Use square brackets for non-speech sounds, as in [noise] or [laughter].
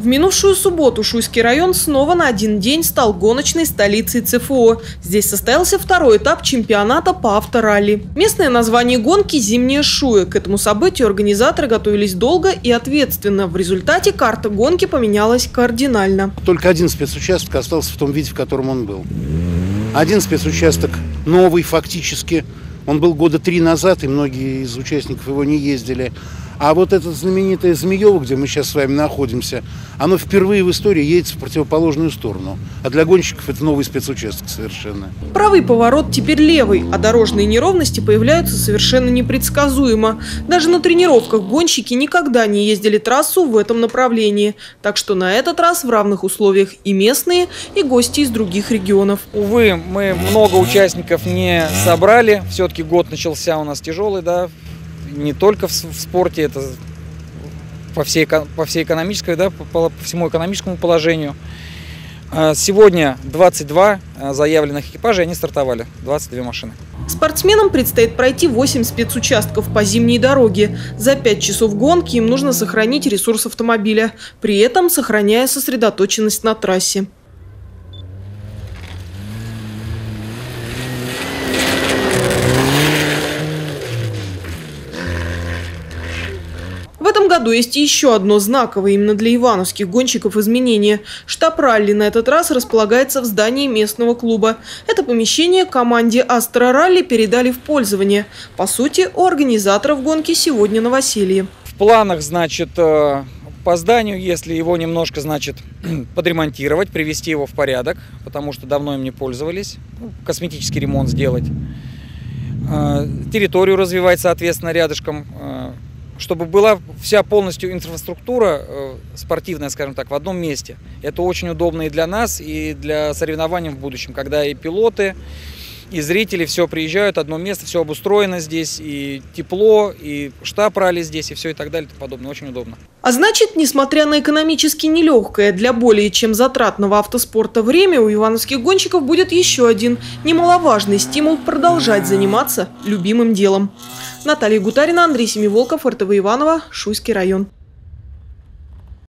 В минувшую субботу Шуйский район снова на один день стал гоночной столицей ЦФО. Здесь состоялся второй этап чемпионата по авторалли. Местное название гонки – «Зимняя Шуя». К этому событию организаторы готовились долго и ответственно. В результате карта гонки поменялась кардинально. Только один спецучасток остался в том виде, в котором он был. Один спецучасток новый фактически. Он был года три назад, и многие из участников его не ездили. А вот это знаменитое Змеево, где мы сейчас с вами находимся, оно впервые в истории едет в противоположную сторону. А для гонщиков это новый спецучасток совершенно. Правый поворот теперь левый, а дорожные неровности появляются совершенно непредсказуемо. Даже на тренировках гонщики никогда не ездили трассу в этом направлении. Так что на этот раз в равных условиях и местные, и гости из других регионов. Увы, мы много участников не собрали. Все-таки год начался у нас тяжелый, да, не только в, в спорте, это по всей, по всей экономической, да, по, по всему экономическому положению. А, сегодня 22 а, заявленных экипажей, они стартовали, 22 машины. Спортсменам предстоит пройти 8 спецучастков по зимней дороге. За 5 часов гонки им нужно сохранить ресурс автомобиля, при этом сохраняя сосредоточенность на трассе. Году есть еще одно знаковое именно для ивановских гонщиков изменение. Штаб ралли на этот раз располагается в здании местного клуба. Это помещение команде «Астро Ралли» передали в пользование. По сути, у организаторов гонки сегодня новоселье. В планах, значит, э, по зданию, если его немножко, значит, [clears throat] подремонтировать, привести его в порядок, потому что давно им не пользовались, ну, косметический ремонт сделать, э, территорию развивать, соответственно, рядышком, чтобы была вся полностью инфраструктура э, спортивная, скажем так, в одном месте. Это очень удобно и для нас, и для соревнований в будущем, когда и пилоты, и зрители все приезжают, одно место, все обустроено здесь, и тепло, и штаб ралли здесь, и все и так далее, и подобное. Очень удобно. А значит, несмотря на экономически нелегкое для более чем затратного автоспорта время, у ивановских гонщиков будет еще один немаловажный стимул продолжать заниматься любимым делом. Наталья Гутарина, Андрей Семиволков, РТВ Иваново, Шуйский район.